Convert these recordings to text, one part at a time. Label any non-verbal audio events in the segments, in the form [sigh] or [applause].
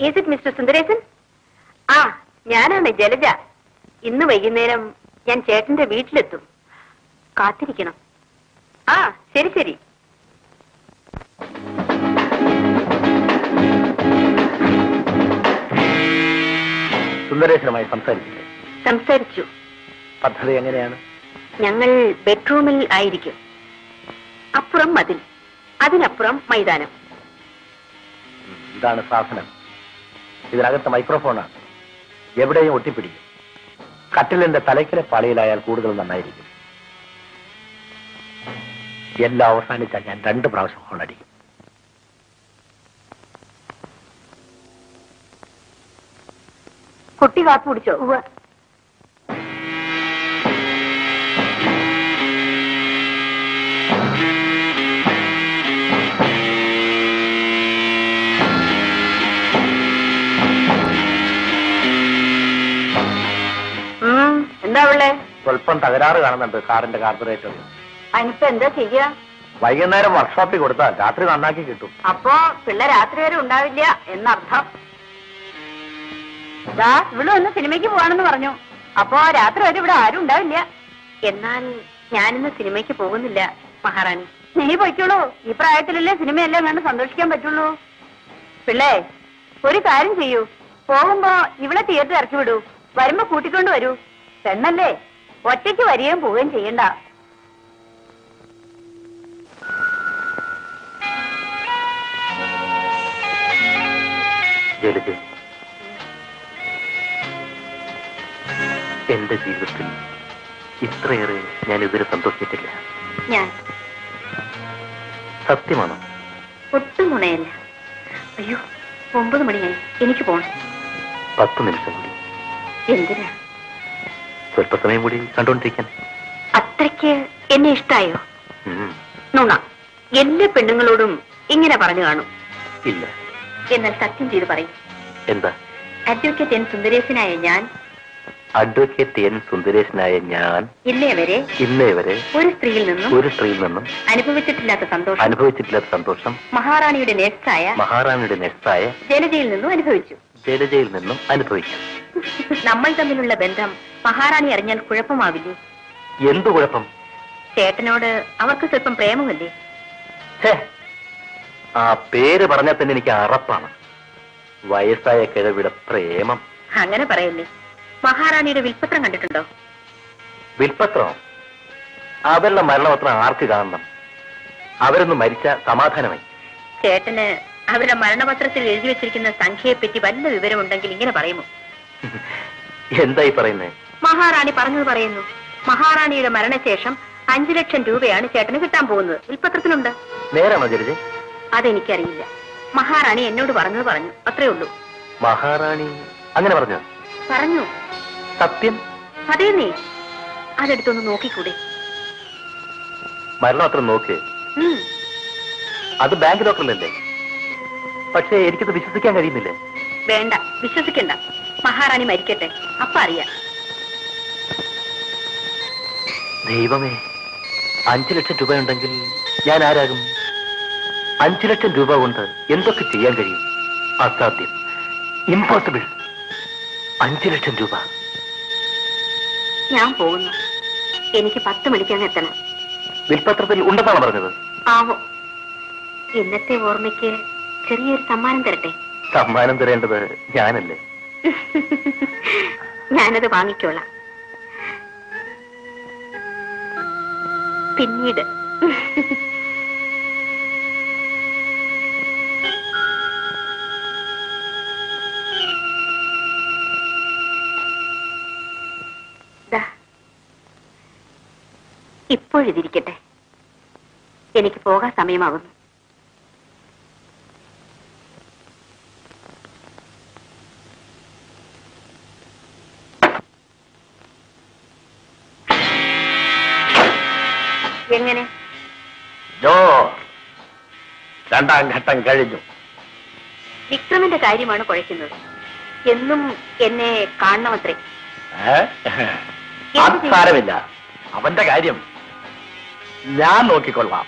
Is it mister Sundaresan ആ ഞാനാണ് ജലജ. ഇന്ന് വൈകുന്നേരം ഞാൻ ചേട്ടന്റെ വീട്ടിലെത്തും. കാത്തിരിക്കണം. ആ ശരി ശരി. സുന്ദരേശനുമായി സംസാരിച്ചില്ലേ സംസാരിച്ചു. പദ്ധതി എങ്ങനെയാണ്? ഞങ്ങൾ ബെഡ്റൂമിൽ ആയിരിക്കും. അപ്പുറം മതിൽ അതിനപ്പുറം മൈതാനം. ഇതാണ് സാധനം. ഇതിനകത്ത് മൈക്രോഫോണാണ് എവിടെയും ഒട്ടിപ്പിടിക്കും. കട്ടിലിന്റെ തലയ്ക്കലെ പാളിയിലായാൽ കൂടുതൽ നന്നായിരിക്കും. എല്ലാം അവസാനിച്ചാൽ ഞാൻ രണ്ട് പ്രാവശ്യം ഹോണടിക്കും കുട്ടി കാപ്പി കുടിച്ചോ? സ്വല്പം തകരാറ് കാണുന്നുണ്ട് കാറിന്റെ കാർബറേറ്റർ അതിനിപ്പോ എന്താ ചെയ്യാ? വൈകുന്നേരം വർക്ക്ഷോപ്പിൽ കൊടുത്താൽ രാത്രി നന്നാക്കി കിട്ടും. അപ്പോ പിള്ള രാത്രി വരെ ഉണ്ടാവില്ല എന്നർത്ഥം. ദാ ഇവിടെ ഒന്ന് സിനിമയ്ക്ക് പോവാണെന്ന് പറഞ്ഞു. അപ്പോ രാത്രി വരെ ഇവിടെ ആരും ഉണ്ടാവില്ല. എന്നാൽ ഞാനിന്ന് സിനിമയ്ക്ക് പോകുന്നില്ല മഹാറാണി. നീ പൊയ്ക്കോളൂ. ഈ പ്രായത്തിലല്ലേ സിനിമയെല്ലാം കണ്ട് സന്തോഷിക്കാൻ പറ്റുള്ളൂ. പിള്ളേ ഒരു കാര്യം ചെയ്യൂ. പോകുമ്പോ ഇവിടെ തിയേറ്റർ ഇറക്കി വിടൂ. വരുമ്പോ കൂട്ടിക്കൊണ്ട് വരൂ. പെണ്ണല്ലേ? ഒറ്റയ്ക്ക് വരികയും പോവുകയും ചെയ്യണ്ട. ജലജ എന്റെ ജീവിതത്തിൽ ഇത്രയേറെ ഞാൻ ഇതുവരെ സന്തോഷിച്ചിട്ടില്ല. ഞാൻ? സത്യമാണോ? ഒട്ടും ഗുണയല്ല അയ്യോ ഒമ്പത് മണിയായി. എനിക്ക് പോണം. പത്ത് നിമിഷം കൂടി എന്തിനാ? സ്വല്പസമയം കൂടി കണ്ടുകൊണ്ടിരിക്കാൻ. അത്രയ്ക്ക് എന്നെ ഇഷ്ടായോ? നുണ. എല്ലാ പെണ്ണുങ്ങളോടും ഇങ്ങനെ പറഞ്ഞു കാണും. ഇല്ല. എന്നാൽ സത്യം ചെയ്ത് പറയും. എന്താ? അഡ്വക്കേറ്റ് എൻ സുന്ദരേശനായ ഞാൻ. അഡ്വക്കേറ്റ് എൻ സുന്ദരേശനായ ഞാൻ. ഇന്നേ വരെ? ഇന്നേ വരെ? ഒരു സ്ത്രീയിൽ നിന്നും ഒരു സ്ത്രീയിൽ നിന്നും അനുഭവിച്ചിട്ടില്ലാത്ത സന്തോഷം. അനുഭവിച്ചിട്ടില്ലാത്ത സന്തോഷം. മഹാറാണിയുടെ നേഴ്സായ മഹാറാണിയുടെ നെസ്തായ ജനതയിൽ നിന്നും അനുഭവിച്ചു. ജലജയിൽ നിന്നും അനുഭവിച്ചു നമ്മൾ തമ്മിലുള്ള ബന്ധം മഹാറാണി അറിഞ്ഞാൽ കുഴപ്പമാവില്ലേ? എന്തു കുഴപ്പം? ചേട്ടനോട് അവർക്ക് സ്വല്പം പ്രേമമല്ലേ? ആ പേര് പറഞ്ഞാൽ തന്നെ എനിക്ക് അറപ്പാണ്. വയസ്സായ കിഴവിടെ പ്രേമം. അങ്ങനെ പറയല്ലേ. മഹാറാണിയുടെ വിൽപ്പത്രം കണ്ടിട്ടുണ്ടോ? വിൽപ്പത്രം അവരുടെ മരണപത്രം ആർക്ക് കാണണം? അവരൊന്ന് മരിച്ച സമാധാനമായി. ചേട്ടന് അവരുടെ മരണപത്രത്തിൽ എഴുതി വെച്ചിരിക്കുന്ന സംഖ്യയെ പറ്റി വല്ല വിവരമുണ്ടെങ്കിൽ ഇങ്ങനെ പറയുമോ? എന്തായി പറയുന്നേ? മഹാറാണി പറഞ്ഞത് പറയുന്നു. മഹാറാണിയുടെ മരണശേഷം അഞ്ചു ലക്ഷം രൂപയാണ് ചേട്ടന് കിട്ടാൻ പോകുന്നത്. വിൽപ്പത്രത്തിലുണ്ട് നേരാണോ ജലജെ അതെനിക്കറിയില്ല. മഹാറാണി എന്നോട് പറഞ്ഞത് പറഞ്ഞു. അത്രേ ഉള്ളൂ. മഹാറാണി അങ്ങനെ പറഞ്ഞു? പറഞ്ഞു. സത്യം? അതേ നീ അതെടുത്തൊന്ന് നോക്കിക്കൂടെ? മരണപത്രം നോക്ക് നോക്കേ അത് ബാങ്ക് ലോക്കറിലല്ലേ പക്ഷേ എനിക്കത് വിശ്വസിക്കാൻ കഴിയുന്നില്ലേ? വേണ്ട വിശ്വസിക്കണ്ട. മഹാറാണി മരിക്കട്ടെ. അപ്പ അറിയാം. ദൈവമേ അഞ്ചു ലക്ഷം രൂപ ഉണ്ടെങ്കിൽ ഞാൻ ആരാകും? അഞ്ചു ലക്ഷം രൂപ കൊണ്ട് എന്തൊക്കെ ചെയ്യാൻ കഴിയും? അസാധ്യം. ഇമ്പോസിബിൾ അഞ്ചു ലക്ഷം രൂപ. ഞാൻ പോകുന്നു. എനിക്ക് പത്ത് മണിക്കാണ് എത്തണം. വിൽപത്രത്തിൽ ഉണ്ടെന്നാണ് പറഞ്ഞത്. ആവോ. ഇന്നത്തെ ഓർമ്മയ്ക്ക് ചെറിയൊരു സമ്മാനം തരട്ടെ? സമ്മാനം തരേണ്ടത് ഞാനല്ലേ? [laughs] ഞാനത് വാങ്ങിക്കോളാം. പിന്നീട്. [laughs] ഇപ്പോഴിതിരിക്കട്ടെ. എനിക്ക് പോകാൻ സമയമാകുന്നു രണ്ടാം ഘട്ടം കഴിഞ്ഞു. വിക്രമിന്റെ കാര്യമാണ് കുഴയ്ക്കുന്നത്. എന്നും എന്നെ കാണണമത്രേ? സാരമില്ല. അവന്റെ കാര്യം ഞാൻ നോക്കിക്കൊള്ളാം.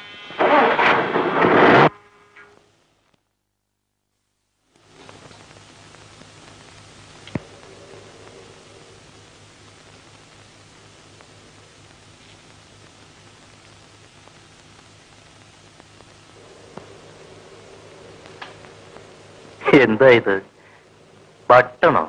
എന്താ ഇത് പട്ടണോ.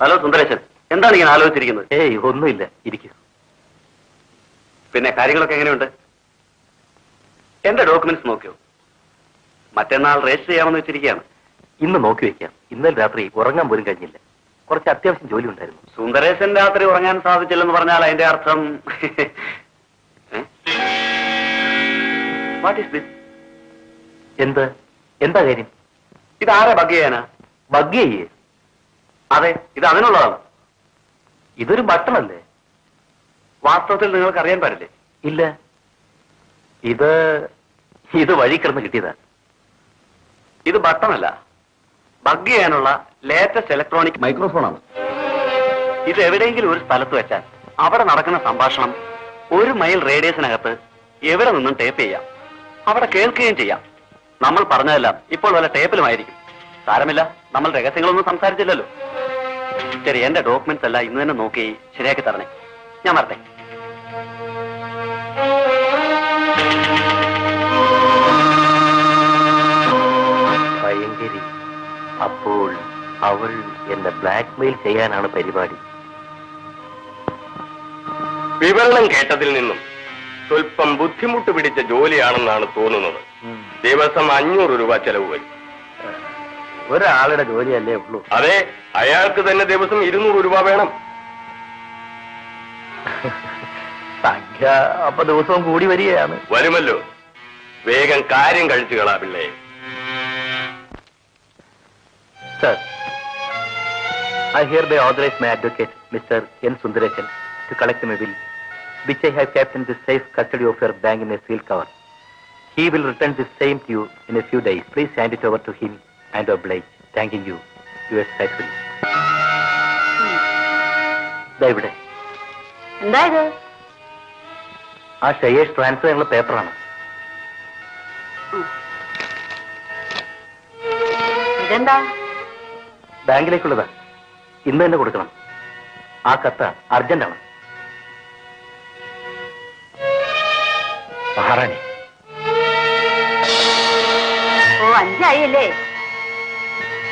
ഹലോ സുന്ദരേശൻ. എന്താണ് ഇങ്ങനെ ആലോചിച്ചിരിക്കുന്നത്? ഏയ് ഒന്നുമില്ല. ഇരിക്കൂ. പിന്നെ കാര്യങ്ങളൊക്കെ എങ്ങനെയുണ്ട്? എന്റെ ഡോക്യുമെന്റ്സ് നോക്കിയോ? മറ്റന്നാൾ രജിസ്റ്റർ ചെയ്യാമെന്ന് വെച്ചിരിക്കുകയാണ്. ഇന്ന് നോക്കി വെക്കാം. ഇന്നലെ രാത്രി ഉറങ്ങാൻ പോലും കഴിഞ്ഞില്ല. കുറച്ച് അത്യാവശ്യം ജോലി ഉണ്ടായിരുന്നു. സുന്ദരേശൻ രാത്രി ഉറങ്ങാൻ സാധിച്ചില്ലെന്ന് പറഞ്ഞാൽ അതിന്റെ അർത്ഥം? വാട്ട് ഈസ് ദിസ് എന്ത്? എന്താ കാര്യം? ഇതാരെ ബഗ് ചെയ്യാനാ ബഗ് ചെയ്യേ അതെ ഇത് അതിനുള്ളതാണ് ഇതൊരു ബട്ടണല്ലേ വാസ്തവത്തിൽ നിങ്ങൾക്ക് അറിയാൻ പാടില്ലേ? ഇല്ല. ഇത് ഇത് വഴി കിടന്ന് കിട്ടിയതാ. ഇത് ബട്ടണല്ല ബഗ് ചെയ്യാനുള്ള ലേറ്റസ്റ്റ് ഇലക്ട്രോണിക് മൈക്രോഫോണാണ് ഇത് എവിടെയെങ്കിലും ഒരു സ്ഥലത്ത് വെച്ചാൽ അവിടെ നടക്കുന്ന സംഭാഷണം ഒരു മൈൽ റേഡിയസിനകത്ത് എവിടെ നിന്നും ടേപ്പ് ചെയ്യാം. അവിടെ കേൾക്കുകയും ചെയ്യാം. നമ്മൾ പറഞ്ഞതെല്ലാം ഇപ്പോൾ വല്ല ടേപ്പിലുമായിരിക്കും സാരമില്ല. നമ്മൾ രഹസ്യങ്ങളൊന്നും സംസാരിച്ചില്ലല്ലോ. ശരി എന്റെ ഡോക്യുമെന്റ്സ് എല്ലാം ഇന്ന് തന്നെ നോക്കി ശരിയാക്കി തരണേ. ഞാൻ വരട്ടെ. അപ്പോൾ അവൾ എന്നെ ബ്ലാക്ക്മെയിൽ ചെയ്യാനാണ് പരിപാടി. വിവരണം കേട്ടതിൽ നിന്നും സ്വല്പം ബുദ്ധിമുട്ട് പിടിച്ച ജോലിയാണെന്നാണ് തോന്നുന്നത്. ദിവസം അഞ്ഞൂറ് രൂപ ചെലവ് വരും. ഒരാളുടെ ജോലിയല്ലേ ഉള്ളൂ. അതെ അയാൾക്ക് തന്നെ ദിവസം ഇരുന്നൂറ് രൂപ വേണം. സംഖ്യ അപ്പൊ ദിവസവും കൂടി വരികയാണ്. വരുമല്ലോ. വേഗം കാര്യം കഴിച്ചു കളാ പിള്ളേ. Sir I hereby authorize my advocate, Mr. N. N to collect my will, which I have kept in the safe custody of your bank in a sealed cover. He will return the same to you in a few days. Please hand it over to him and oblige. Thanking you. Yours faithfully. ഇവിടെ എന്തായത് ആ shares transfer ചെയ്യാനുള്ള പേപ്പറാണ് ഇതെന്താ ബാങ്കിലേക്കുള്ളതാ. ഇന്ന് തന്നെ കൊടുക്കണം. ആ കത്ത് അർജന്റാണ്. മഹാറാണി. ഓ അഞ്ചായില്ലേ?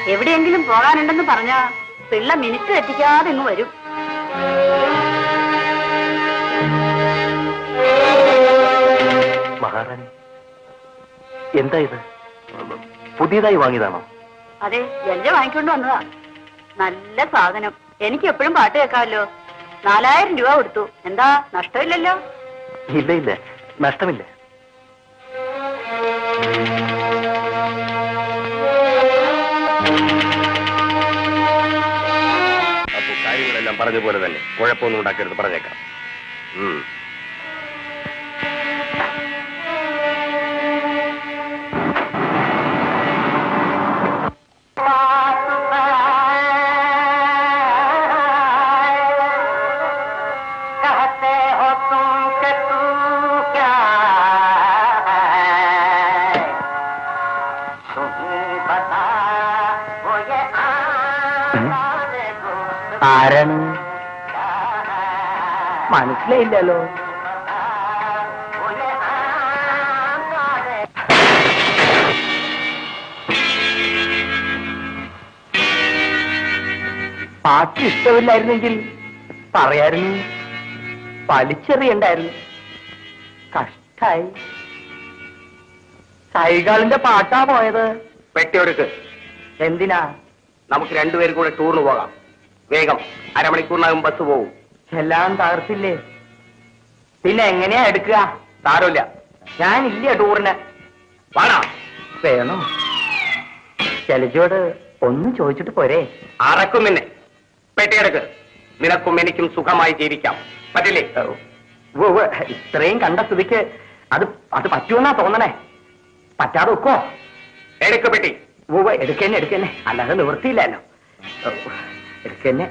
എവിടെയെങ്കിലും പോകാനുണ്ടെന്ന് പറഞ്ഞ പിള്ള മിനിറ്റ് തെറ്റിക്കാതെ ഇങ്ങ് വരും. മഹാറാണി എന്താ ഇത്? പുതിയതായി വാങ്ങിയതാണോ? അതെ എല്ലാം വാങ്ങിക്കൊണ്ട് വന്നതാ. നല്ല സാധനം. എനിക്ക് എപ്പോഴും പാട്ട് കേൾക്കാമല്ലോ. നാലായിരം രൂപ കൊടുത്തു. എന്താ നഷ്ടമില്ലല്ലോ? ഇല്ല ഇല്ല. നഷ്ടമില്ല. അപ്പൊ കാര്യങ്ങളെല്ലാം പറഞ്ഞ പോലെ തന്നെ. കുഴപ്പമൊന്നും ഉണ്ടാക്കരുത് പറഞ്ഞേക്കാം. മനസ്സിലായില്ലല്ലോ പാട്ട് ഇഷ്ടമില്ലായിരുന്നെങ്കിൽ പറയായിരുന്നു. വലിച്ചെറിയണ്ടായിരുന്നു. കഷ്ടായി. കൈകാളിന്റെ പാട്ടാ പോയത്. പെട്ടിയൊരുക്ക് എന്തിനാ? നമുക്ക് രണ്ടുപേരും കൂടെ ടൂറിന് പോകാം. വേഗം. അരമണിക്കൂറിനകം ബസ് പോകും എല്ലാം തകർത്തില്ലേ? പിന്നെ എങ്ങനെയാ എടുക്കുക? സാരമില്ല. ഞാനില്ല ടൂറിന്. വാടാ. വേണോ? ശൈലജയോട് ഒന്ന് ചോദിച്ചിട്ട് പോരെ. അറക്കും നിന്നെ. പെട്ടിയെടുക്ക്. നിനക്കും എനിക്കും സുഖമായി ജീവിക്കാം. പറ്റില്ലേ? ഇത്രയും കണ്ട സ്ഥിതിക്ക് അത് അത് പറ്റുമെന്നാ തോന്നണേ. പറ്റാതെ വെക്കോ. എടുക്ക് പെട്ടി. ഉവ്വ് എടുക്കന്നെ എടുക്കന്നെ അല്ലാതെ നിവൃത്തിയില്ലല്ലോ. എടുക്കന്നെ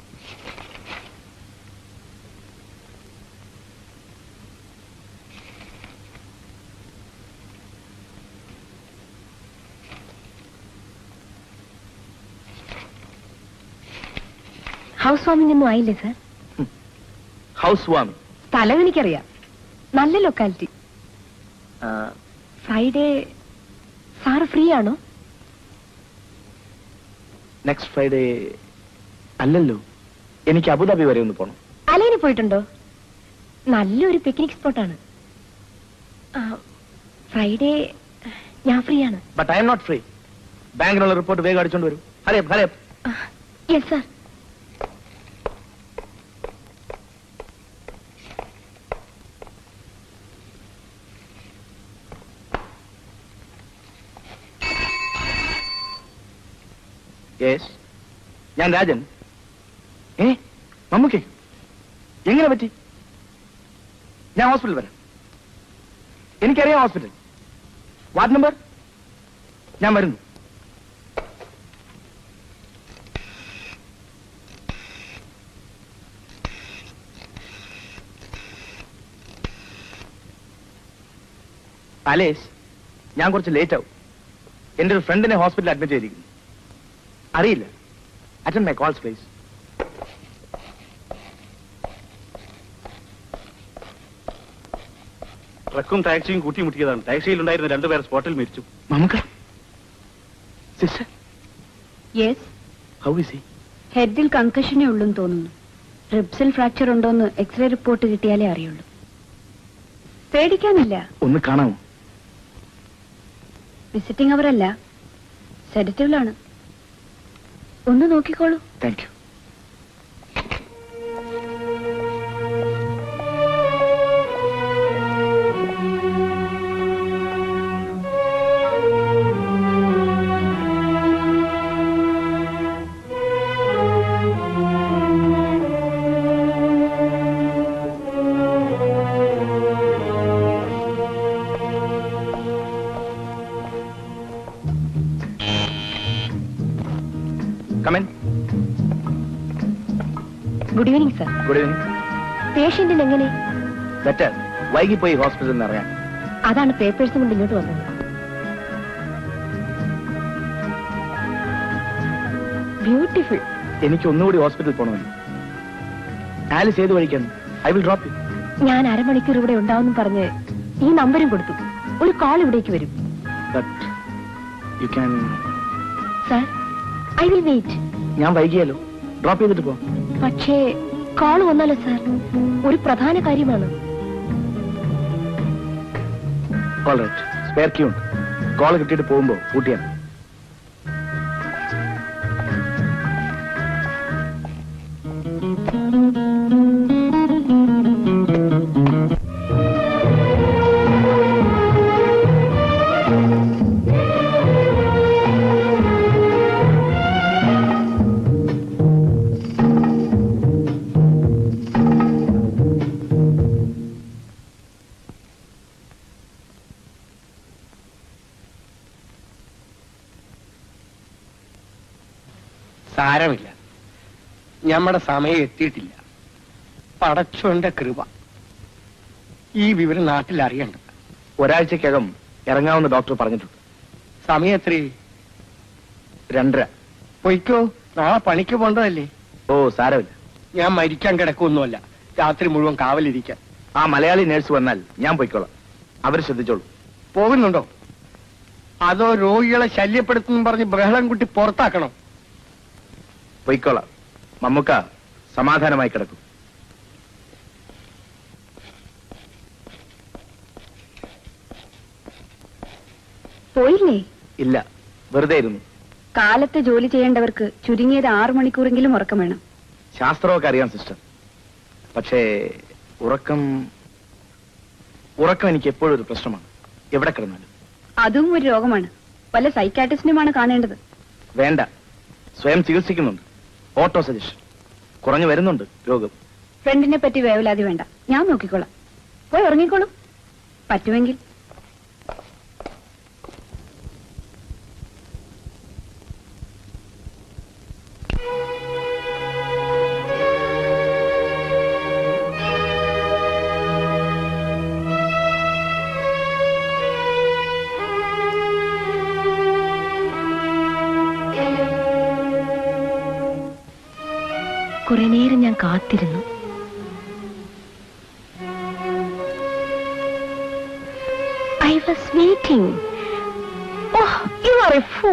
ഹൗസ് വാമിംഗ് ഒന്നും ആയില്ലേ സർ? ഹൗസ് വാമിംഗ് സ്ഥലം എനിക്കറിയാം നല്ല ലൊക്കാലിറ്റി. ഫ്രൈഡേ സാർ ഫ്രീ ആണോ നെക്സ്റ്റ് ഫ്രൈഡേ അല്ലല്ലോ. എനിക്ക് അബുദാബി വരെ ഒന്ന് പോണം. അലൈന് പോയിട്ടുണ്ടോ? നല്ലൊരു പിക്നിക് സ്പോട്ടാണ് ഫ്രൈഡേ ഞാൻ ഫ്രീ ആണ് but I M not free ബാങ്കിനുള്ള റിപ്പോർട്ട് വേഗം അടിച്ചോണ്ട് വരും. ഹരേ ഹരേ യെസ് സാർ ഞാൻ രാജൻ. ഏ മമ്മൂക്കേ എങ്ങനെ പറ്റി? ഞാൻ ഹോസ്പിറ്റൽ വരാം. എനിക്കറിയാം ഹോസ്പിറ്റൽ. Ward number? ഞാൻ വരുന്നു. അലേസ് ഞാൻ കുറച്ച് ലേറ്റ് ആവും. എന്റെ ഒരു ഫ്രണ്ടിനെ ഹോസ്പിറ്റലിൽ അഡ്മിറ്റ് ചെയ്തിരിക്കുന്നു. അറിയില്ല. അറ്റൻഡ് മൈ കോൾസ് പ്ലീസ് ട്രക്കും ടാക്സിയും കൂട്ടിമുട്ടിയതാണ്. ടാക്സിയിൽ ഉണ്ടായിരുന്ന രണ്ടുപേർ സ്പോട്ടിൽ മരിച്ചു. നമുക്ക് സിസ്റ്റർ യെസ് ഹൗ ഇസ് ഹെഡിൽ കൺകഷനേ ഉള്ളൂന്ന് തോന്നുന്നു. റിബ്സിൽ ഫ്രാക്ചർ ഉണ്ടോന്ന് എക്സ്റേ റിപ്പോർട്ട് കിട്ടിയാലേ അറിയുള്ളൂ. പേടിക്കാനില്ല. ഒന്ന് കാണാമോ? വിസിറ്റിംഗ് അവരല്ല സെഡറ്റീവിലാണ് ഒന്ന് നോക്കിക്കോളൂ. Thank you good evening sir good evening പേഷ്യന്റിന് എങ്ങനെ ബെറ്റർ വൈകിപ്പോയി ഹോസ്പിറ്റലിൽ നിന്ന് അറിയാം അതാണ് പേപ്പേഴ്സും കൊണ്ട് ഇങ്ങോട്ട് വന്നത്. ബ്യൂട്ടിഫുൾ എനിക്ക് ഒന്നുകൂടി ഹോസ്പിറ്റലിൽ പോകണമെന്ന് ആലിസ് ഏത് വഴിക്കാണ്? ഐ വിൽ ഡ്രോപ്പ് യു ഞാൻ അരമണിക്കൂർ ഇവിടെ ഉണ്ടാവും പറഞ്ഞ് ഈ നമ്പരും കൊടുത്തു. ഒരു കോൾ ഇവിടേക്ക് വരും. But you can sir I will wait ഞാൻ വൈകിയാലോ? ഡ്രോപ്പ് ചെയ്തിട്ട് പോ. പക്ഷേ കോൾ വന്നാലോ സാർ ഒരു പ്രധാന കാര്യമാണ്. സ്പെയർ ക്യൂൺ കോൾ കിട്ടിയിട്ട് പോകുമ്പോ കൂട്ടിയാണ് സാരമില്ല ഞമ്മടെ സമയം എത്തിയിട്ടില്ല. പടച്ചോന്റെ കൃപ. ഈ വിവരം നാട്ടിൽ അറിയണ്ട ഒരാഴ്ചക്കകം ഇറങ്ങാവുന്ന ഡോക്ടർ പറഞ്ഞിട്ടുണ്ട്. സമയം എത്ര രണ്ടര. പൊയ്ക്കോ. നാളെ പണിക്ക് പോണ്ടതല്ലേ? ഓ സാരമില്ല. ഞാൻ മരിക്കാൻ കിടക്കൊന്നുമല്ല. രാത്രി മുഴുവൻ കാവലിരിക്കാൻ. ആ മലയാളി നേഴ്സ് വന്നാൽ ഞാൻ പൊയ്ക്കോളാം. അവർ ശ്രദ്ധിച്ചോളൂ. പോകുന്നുണ്ടോ? അതോ രോഗികളെ ശല്യപ്പെടുത്തുന്നു പറഞ്ഞ് ബഹളം കുട്ടി പുറത്താക്കണം? പൊയ്ക്കോളാം. മമ്മൂക്ക സമാധാനമായി കിടക്കും. പോയില്ലേ? ഇല്ല വെറുതെ ഇരുന്നു. കാലത്തെ ജോലി ചെയ്യേണ്ടവർക്ക് ചുരുങ്ങിയത് ആറു മണിക്കൂറെങ്കിലും ഉറക്കം വേണം. ശാസ്ത്രമൊക്കെ അറിയാം സിസ്റ്റർ. പക്ഷേ ഉറക്കം ഉറക്കം എനിക്ക് എപ്പോഴും ഒരു പ്രശ്നമാണ്. എവിടെ കിടന്നാലും. അതും ഒരു രോഗമാണ്. പല സൈക്കാട്രിസ്റ്റിനുമാണ് കാണേണ്ടത്. വേണ്ട. സ്വയം ചികിത്സിക്കുന്നുണ്ട്. Auto suggestion. കുറഞ്ഞു വരുന്നുണ്ട് രോഗം. ഫ്രണ്ടിനെ പറ്റി വേവലാതി വേണ്ട. ഞാൻ നോക്കിക്കോളാം. പോയി ഉറങ്ങിക്കോളൂ. പറ്റുമെങ്കിൽ. യു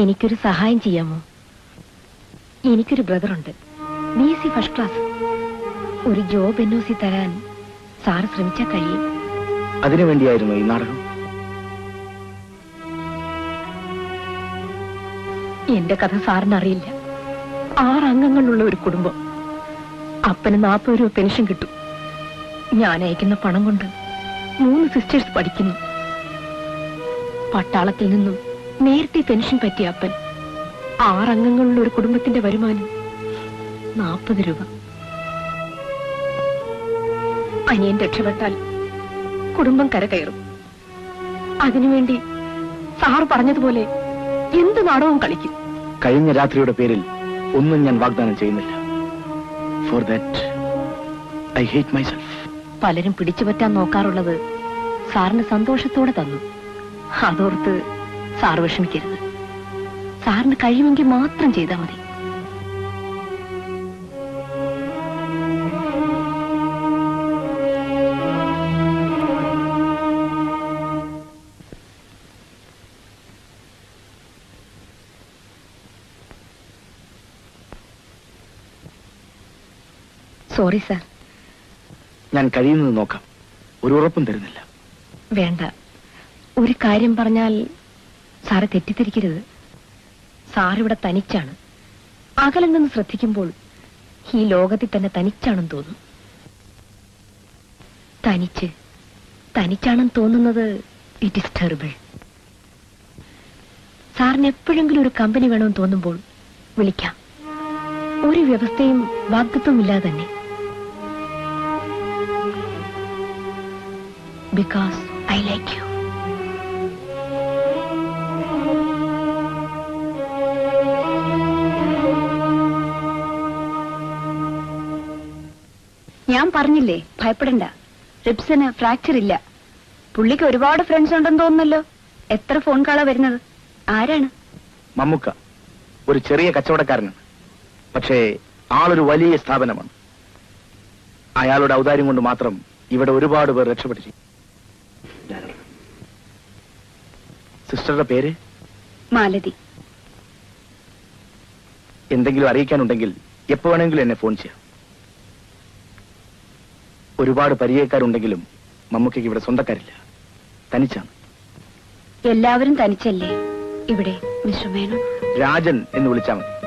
എനിക്കൊരു സഹായം ചെയ്യാമോ? എനിക്കൊരു ബ്രദറുണ്ട്. B S C first class. ഒരു ജോബ് എൻ ഒ സി തരാൻ സാറ് ശ്രമിച്ചാൽ കഴിയും. അതിനു വേണ്ടിയായിരുന്നു ഈ നാടകം. എന്റെ കഥ സാറിന് അറിയില്ല ആറ് അംഗങ്ങളുള്ള ഒരു കുടുംബം. അപ്പന് നാൽപ്പത് രൂപ പെൻഷൻ കിട്ടും. ഞാൻ അയക്കുന്ന പണം കൊണ്ട് മൂന്ന് സിസ്റ്റേഴ്സ് പഠിക്കുന്നു. പട്ടാളത്തിൽ നിന്നും നേരത്തെ പെൻഷൻ പറ്റിയ അപ്പൻ. ആറംഗങ്ങളുള്ള ഒരു കുടുംബത്തിന്റെ വരുമാനം. നാൽപ്പത് രൂപ. അനിയൻ രക്ഷപ്പെട്ടാൽ കുടുംബം കരകയറും അതിനുവേണ്ടി സാറ് പറഞ്ഞതുപോലെ എന്ത് നാടകവും കളിക്കും. കഴിഞ്ഞ രാത്രിയുടെ പേരിൽ ഒന്നും ഞാൻ വാഗ്ദാനം ചെയ്യുന്നില്ല. For that I hate myself പലരും പിടിച്ചുപറ്റാൻ നോക്കാറുള്ളത് സാറിന് സന്തോഷത്തോടെ തന്നു. അതോർത്ത് സാർ വിഷമിക്കരുത്. സാറിന് കഴിയുമെങ്കിൽ മാത്രം ചെയ്താൽ മതി. Sorry sir. ഞാൻ കഴിയുന്നത് നോക്കാം. ഒരു ഉറപ്പും തരുന്നില്ല. വേണ്ട. ഒരു കാര്യം പറഞ്ഞാൽ സാറ് തെറ്റിദ്ധരിക്കരുത്. സാറിവിടെ തനിച്ചാണ്. അകലിൽ നിന്ന് ശ്രദ്ധിക്കുമ്പോൾ ഈ ലോകത്തിൽ തന്നെ തനിച്ചാണെന്ന് തോന്നും. തനിച്ച് തനിച്ചാണെന്ന് തോന്നുന്നത് ഇറ്റ് ഇസ് ടെറിബിൾ സാറിന് എപ്പോഴെങ്കിലും ഒരു കമ്പനി വേണമെന്ന് തോന്നുമ്പോൾ വിളിക്കാം. ഒരു വ്യവസ്ഥയും വാഗ്ദത്വം ഇല്ലാതെ തന്നെ. ബിക്കോസ് ഐ ലൈക്ക് പറഞ്ഞില്ലേ? ഭയപ്പെടണ്ട. റിപ്സിന് ഫ്രാക്ചർ ഇല്ല. പുള്ളിക്ക് ഒരുപാട് ഫ്രണ്ട്സ് ഉണ്ടെന്ന് തോന്നുന്നല്ലോ. എത്ര ഫോൺ കാളാ വരുന്നത്? ആരാണ്? മമ്മുക്ക. ഒരു ചെറിയ കച്ചവടക്കാരനാണ്. പക്ഷേ ആളൊരു വലിയ സ്ഥാപനമാണ്. അയാളുടെ ഔദാര്യം കൊണ്ട് മാത്രം ഇവിടെ ഒരുപാട് പേർ രക്ഷപ്പെട്ടിരിക്കും സിസ്റ്ററുടെ പേര്? മാലതി. എന്തെങ്കിലും അറിയിക്കാനുണ്ടെങ്കിൽ എപ്പോ വേണമെങ്കിലും എന്നെ ഫോൺ ചെയ്യാം. ഒരുപാട് പരിചയക്കാരുണ്ടെങ്കിലും മമ്മൂക്കയ്ക്ക് ഇവിടെ സ്വന്തക്കാരില്ല. തനിച്ചാണ്. എല്ലാവരും തനിച്ചല്ലേ? ഇവിടെ മിസ്റ്റർ മേനോൻ. രാജൻ എന്ന് വിളിച്ചാൽ മതി.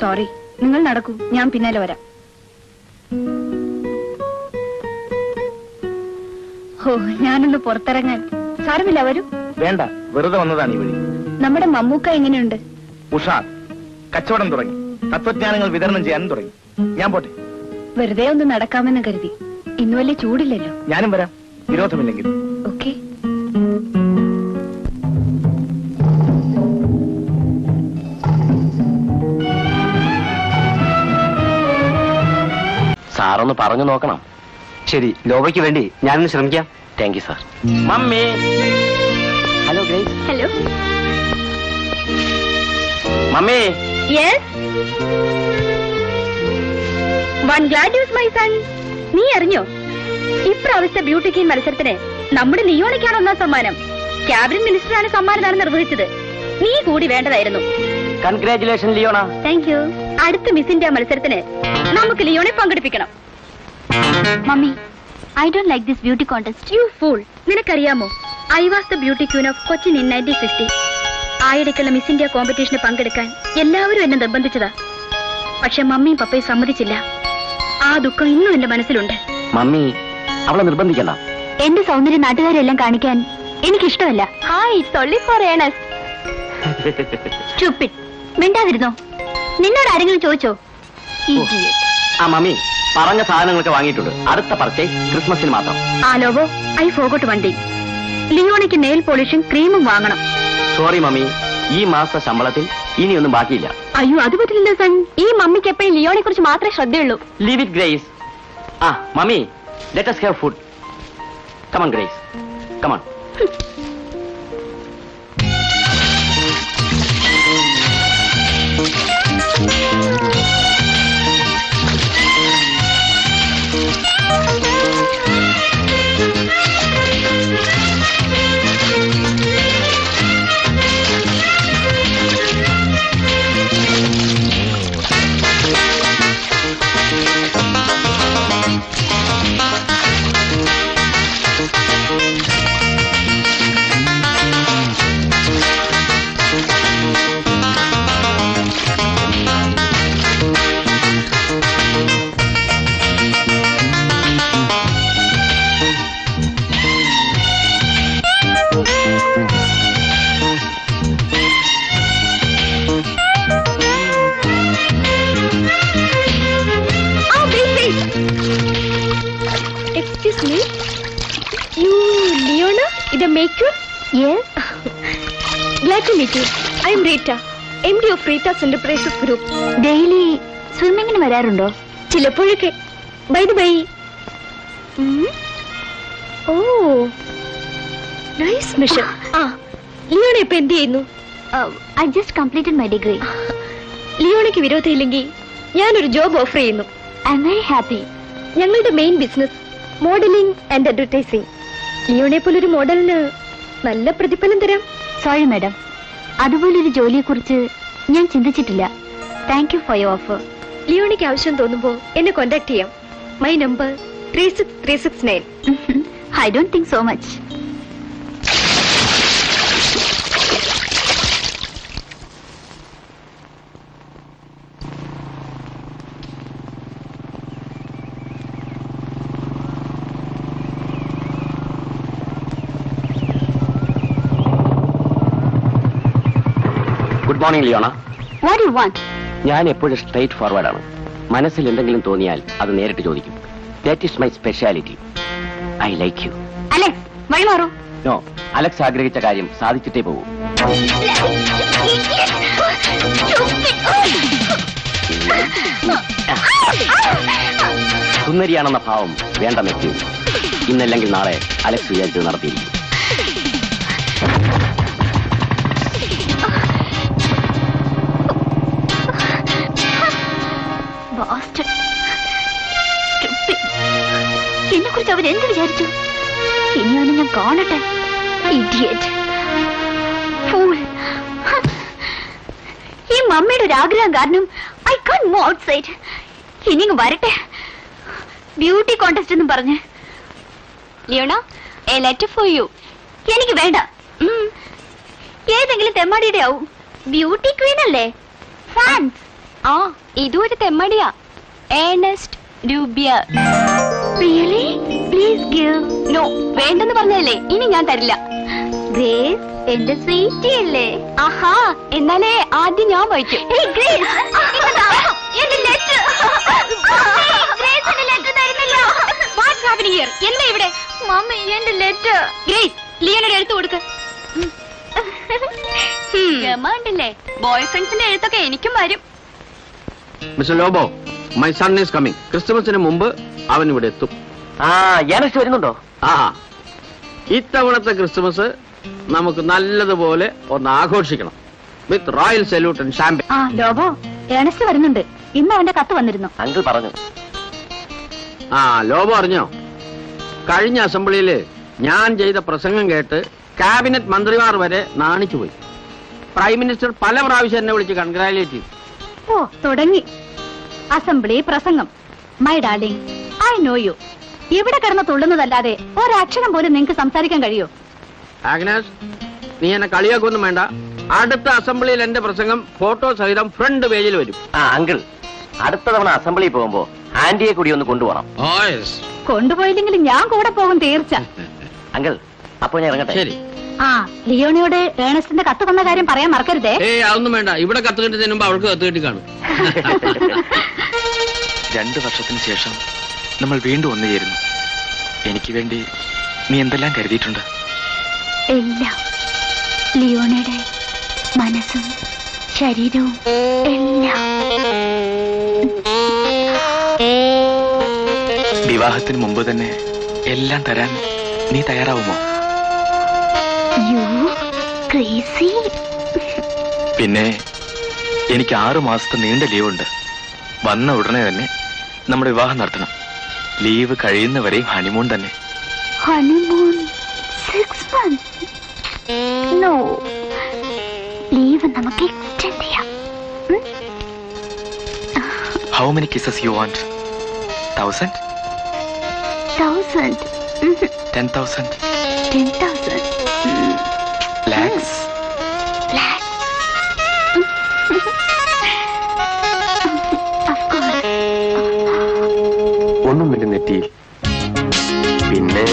സോറി. നിങ്ങൾ നടക്കൂ. ഞാൻ പിന്നാലെ വരാം. ഓ ഞാനൊന്ന് പുറത്തിറങ്ങാൻ. സാരമില്ല വരൂ. വേണ്ട വെറുതെ വന്നതാണ് ഈ വഴി. നമ്മുടെ മമ്മൂക്ക എങ്ങനെയുണ്ട്? ഉഷാർ കച്ചവടം തുടങ്ങി. തത്വജ്ഞാനങ്ങൾ വിതരണം ചെയ്യാനും തുടങ്ങി. ഞാൻ പോട്ടെ. വെറുതെ ഒന്ന് നടക്കാമെന്ന് കരുതി. ഇന്ന് വലിയ ചൂടില്ലല്ലോ. ഞാനും വരാം. വിരോധമില്ലെങ്കിൽ. സാറൊന്ന് പറഞ്ഞു നോക്കണം. ശരി ലോബയ്ക്ക് വേണ്ടി ഞാനൊന്ന് ശ്രമിക്കാം. Thank you sir mummy. Hello Grace hello mummy. Yes one glad news my son നീ അറിഞ്ഞോ? ഇപ്രാവശ്യത്തെ ബ്യൂട്ടി ക്വീൻ മത്സരത്തിന് നമ്മുടെ ലിയോണയ്ക്കാണ് ഒന്നാം സമ്മാനം. ക്യാബിനറ്റ് മിനിസ്റ്ററാണ് സമ്മാനദാനം നിർവഹിച്ചത്. നീ കൂടി വേണ്ടതായിരുന്നു. Congratulation Leona. താങ്ക് യു അടുത്ത മിസ് ഇന്ത്യ മത്സരത്തിന് നമുക്ക് ലിയോണെ പങ്കെടുപ്പിക്കണം. Mummy I don't like this beauty contest you full നിനക്കറിയാമോ? I was the beauty queen of Cochin in nineteen fifty ആയിടയ്ക്കുള്ള Miss India കോമ്പറ്റീഷന് പങ്കെടുക്കാൻ എല്ലാവരും എന്നെ നിർബന്ധിച്ചതാ. പക്ഷെ മമ്മിയും പപ്പയും സമ്മതിച്ചില്ല. ആ ദുഃഖം ഇന്നും എന്റെ മനസ്സിലുണ്ട്. മമ്മി അവളെ നിർബന്ധിക്കണ്ട. എന്റെ സൗന്ദര്യം നാട്ടുകാരെല്ലാം കാണിക്കാൻ എനിക്കിഷ്ടമല്ല. ഹായ് തൊള്ളി സ്റ്റുപ്പിഡ് മിണ്ടാതിരുന്നോ? നിന്നോട് ആരെങ്കിലും ചോദിച്ചോ. ആ മമ്മി പറഞ്ഞ സാധനങ്ങളൊക്കെ വാങ്ങിയിട്ടുണ്ട്. അടുത്ത പർച്ചേസ് ക്രിസ്മസിന് മാത്രം. ആ ലോബോ ഐ ഫോഗോട്ട് വണ്ടി. ലിയോണയ്ക്ക് നെയിൽ പോളിഷും ക്രീമും വാങ്ങണം. Sorry mummy. ഈ മാസ ശമ്പളത്തിൽ ഇനിയൊന്നും ബാക്കിയില്ല. അയ്യോ അത് പറ്റില്ല സൺ. ഈ മമ്മിക്ക് എപ്പോഴും ലിയോണെ കുറിച്ച് മാത്രമേ ശ്രദ്ധയുള്ളൂ. ലീവ് ഇറ്റ് ഗ്രേസ് ആ mummy let us have food come on Grace come on I'm Rita M D of Rita's Enterprises Group daily സ്വിമ്മിങ്ങിന് വരാറുണ്ടോ? ചിലപ്പോഴൊക്കെ. ബൈ ദ ബൈ ഓ. നൈസ് മിഷൻ ആ. ലിയോണ ഇപ്പൊ എന്ത് ചെയ്യുന്നു? I just completed my degree ലിയോണയ്ക്ക് വിരോധമില്ലെങ്കിൽ ഞാനൊരു ജോബ് ഓഫർ ചെയ്യുന്നു. ഐ എം വെരി ഹാപ്പി ഞങ്ങളുടെ main business modelling and advertising ലിയോണെ പോലൊരു മോഡലിന് നല്ല പ്രതിഫലം തരാം. സോറി മാഡം അതുപോലൊരു ജോലിയെക്കുറിച്ച് ഞാൻ ചിന്തിച്ചിട്ടില്ല. Thank you for your offer ലിയോണിക്ക് ആവശ്യം തോന്നുമ്പോൾ എന്നെ കോൺടാക്ട് ചെയ്യാം. My number three six three six nine I don't think so much good morning Leona what you want ഞാൻ എപ്പോഴും സ്ട്രേറ്റ് ഫോർവേഡ് ആണ്. മനസ്സിൽ എന്തെങ്കിലും തോന്നിയാൽ അത് നേരിട്ട് ചോദിക്കും. That is my speciality I like you Alex വഴി മാറൂ നോ അലക്സ് ആഗ്രഹിച്ച കാര്യം സാധിച്ചിട്ടേ പോകൂ സുന്ദരിയാണെന്ന ഭാവം വേണ്ട മെത്തി ഇന്നല്ലെങ്കിൽ നാളെ അലക്സ് വിചാരിച്ചത് നടത്തിയിരിക്കും. എന്ത് വിചാരിച്ചു? ഇനി ഞാൻ കാണട്ടെ ഇഡിയറ്റ് ഫൂൾ ഈ മമ്മിയുടെ ഒരു ആഗ്രഹം കാരണം ഐ കാൺ മൂവ് ഔട്ട് ഇനി വരട്ടെ. ബ്യൂട്ടി കോണ്ടെസ്റ്റ് എന്നും പറഞ്ഞ്. ലിയോണ എ ഫോർ യു എനിക്ക് വേണ്ട. ഏതെങ്കിലും തെമ്മാടിയുടെ ആവും. ബ്യൂട്ടി ക്വീൻ അല്ലേ? ഫാൻസ് ആ ഇതും ഒരു തെമ്മടിയാ. ഏണസ്റ്റ് രൂപ്യ റിയലി പ്ലീസ് ഗിവ് നോ വേണ്ടെന്ന് പറഞ്ഞല്ലേ ഇനി ഞാൻ തരില്ല. ഗ്രേസ് എന്റെ സ്വീറ്റി അല്ലേ? ആഹാ എന്നാലേ ആദ്യം ഞാൻ വായിക്കും എന്താ ഇവിടെ? മമ്മി എന്റെ ലെറ്റർ ഗ്രേസ് ലിയോനോട് എഴുത്ത് കൊടുക്ക്. ഗമാണ്ടല്ലേ? ബോയ് ഫ്രണ്ട്സിന്റെ എഴുത്തൊക്കെ എനിക്കും വരും. Mister Lobo my son is coming ക്രിസ്മസിന് മുമ്പ് അവൻ ഇവിടെ എത്തും. ആ വരുന്നുണ്ടോ? ആ ഇത്തവണത്തെ ക്രിസ്മസ് നമുക്ക് നല്ലതുപോലെ ഒന്ന് ആഘോഷിക്കണം. With royal salute and champagne ആ ലോബോ ഏണസ്റ്റ് വരുന്നുണ്ട്. ഇന്ന് അവന്റെ കത്ത് വന്നിരുന്നു. അങ്കിൾ പറഞ്ഞു. ആ ലോബോ അറിഞ്ഞോ? കഴിഞ്ഞ അസംബ്ലിയിൽ ഞാൻ ചെയ്ത പ്രസംഗം കേട്ട് ക്യാബിനറ്റ് മന്ത്രിമാർ വരെ നാണിച്ചുപോയി പ്രൈം മിനിസ്റ്റർ പല പ്രാവശ്യം എന്നെ വിളിച്ച് കൺഗ്രാജുലേറ്റ് ചെയ്തു. ഓ തുടങ്ങി. അസംബ്ലി പ്രസംഗം. My darling I know you ഇവിടെ കിടന്ന് തുള്ളുന്നതല്ലാതെ ഒരക്ഷരം പോലും നിങ്ങൾക്ക് സംസാരിക്കാൻ കഴിയോ? ആഗ്നസ് നീ എന്നെ കളിയാക്കൊന്നും വേണ്ട. അടുത്ത അസംബ്ലിയിൽ എന്റെ പ്രസംഗം ഫോട്ടോ സഹിതം ഫ്രണ്ട് പേജിൽ വരും. ആ അങ്കിൾ അടുത്ത തവണ അസംബ്ലി പോകുമ്പോ ആന്റിയെ കൂടി ഒന്ന് കൊണ്ടുപോകണം. കൊണ്ടുപോയില്ലെങ്കിൽ ഞാൻ കൂടെ പോകും തീർച്ച. അങ്കിൾ അപ്പൊ ഞാൻ ഇറങ്ങട്ടെ. ശരി. ആ ലിയോണിയോട് ഏണസ്റ്റിന്റെ കത്ത് വന്ന കാര്യം പറയാൻ മറക്കരുതേ. ഏയ് അതൊന്നും വേണ്ട. ഇവിടെ കത്ത് കിട്ടുന്നതിന് മുമ്പ് അവൾക്ക് കത്ത് കിട്ടി കാണും [laughs] രണ്ടു വർഷത്തിന് ശേഷം നമ്മൾ വീണ്ടും ഒന്നുചേരുന്നു എനിക്ക് വേണ്ടി നീ എന്തെല്ലാം കരുതിയിട്ടുണ്ട്? എല്ലാം. ലിയോണയുടെ മനസ്സും ശരീരവും എല്ലാം. വിവാഹത്തിന് മുമ്പ് തന്നെ എല്ലാം തരാൻ നീ തയ്യാറാവുമോ? പിന്നെ എനിക്ക് ആറു മാസത്തെ നീണ്ട ലീവുണ്ട്. വന്ന ഉടനെ തന്നെ നമ്മുടെ വിവാഹം നടത്തണം. ലീവ് കഴിയുന്നവരെയും ഹണിമൂൺ തന്നെ. Honeymoon six months no leave നമുക്ക് എക്സ്റ്റെൻഡ് ചെയ്യാം. How many kisses you want thousand thousand ten thousand ten thousand lakhs ഒന്നും എന്റെ നെറ്റിയിൽ. പിന്നെ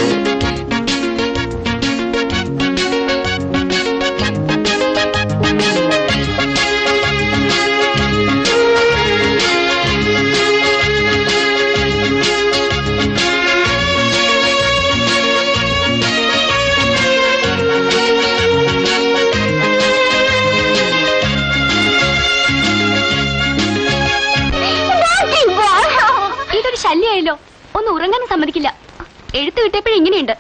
എഴുത്ത് കിട്ടിയപ്പോഴും ഇങ്ങനെയുണ്ട്.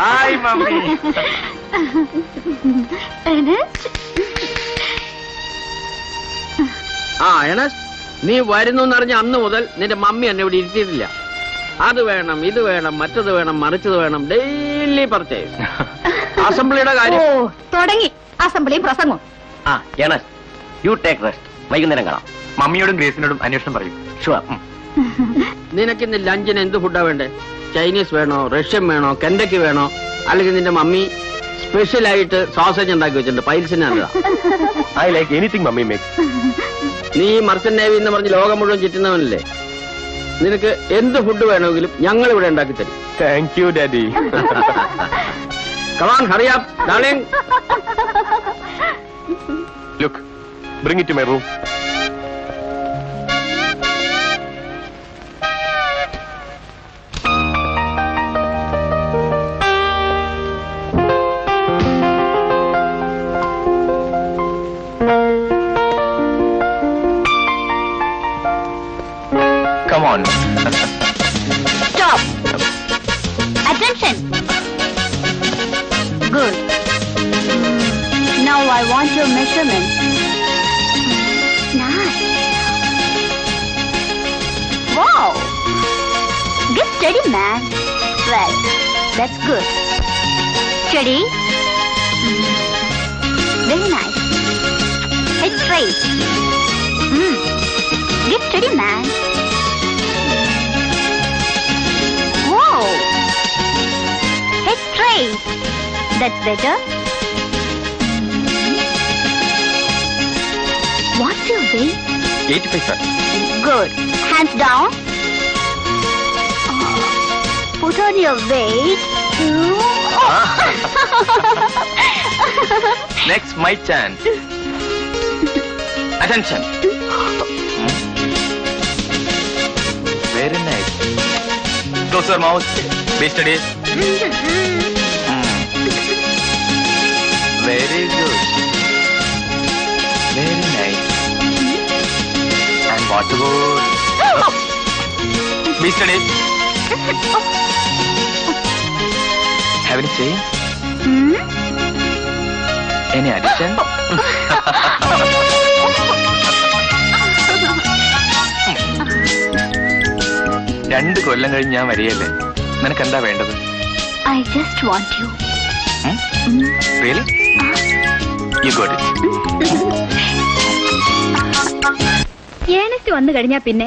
Hi mummy Ernest? ആ എണസ് നീ വരുന്നു എന്നറിഞ്ഞ അന്ന് മുതൽ നിന്റെ മമ്മി എന്നെ ഇവിടെ ഇരുത്തിയിട്ടില്ല. അത് വേണം ഇത് വേണം മറ്റത് വേണം മറിച്ചത് വേണം ഡെയിലി പർച്ചേസ് അസംബ്ലിയുടെ ഓ കാര്യം തുടങ്ങി. അസംബ്ലിയും പ്രസംഗവും. ആ എണസ് യു ടേക്ക് റെസ്റ്റ് വൈകുന്നേരം കാണാം. മമ്മിയോടും ഗ്രേസിനോടും അന്വേഷണം പറയും. ഷുവർ നിനക്കിന്ന് ലഞ്ചിന് എന്ത് ഫുഡാ വേണ്ടേ? ചൈനീസ് വേണോ റഷ്യൻ വേണോ കെന്തക്കി വേണോ? അല്ലെങ്കിൽ നിന്റെ മമ്മി സ്പെഷ്യൽ ആയിട്ട് സോസേജ് ഉണ്ടാക്കി വെച്ചിട്ടുണ്ട്. പൈൽസിന് I like anything mummy makes നീ മർച്ചൻ നേവി എന്ന് പറഞ്ഞ് ലോകം മുഴുവൻ ചുറ്റുന്നവനല്ലേ? നിനക്ക് എന്ത് ഫുഡ് വേണമെങ്കിലും ഞങ്ങൾ ഇവിടെ ഉണ്ടാക്കി തരും. Thank you daddy come on ഹറിയാം darling look bring it to my room That's good. Judy? Mm. Very nice. It's great. Mm. Get ready, man. Whoa, It's great. That's better. What's your weight? Eight sir. Good. Hands down put on your way. to... Next, my turn. Attention. Very nice. Close your mouth. Be steady. Hmm. Very good. Very nice. And what about... [laughs] Be steady. [laughs] Have any എന്നെ അടിച്ചൻ രണ്ട് കൊല്ലം കഴിഞ്ഞ് ഞാൻ വരികയല്ലേ? നിനക്ക് എന്താ വേണ്ടത് I just want you really you got it honest വന്നു കഴിഞ്ഞാ പിന്നെ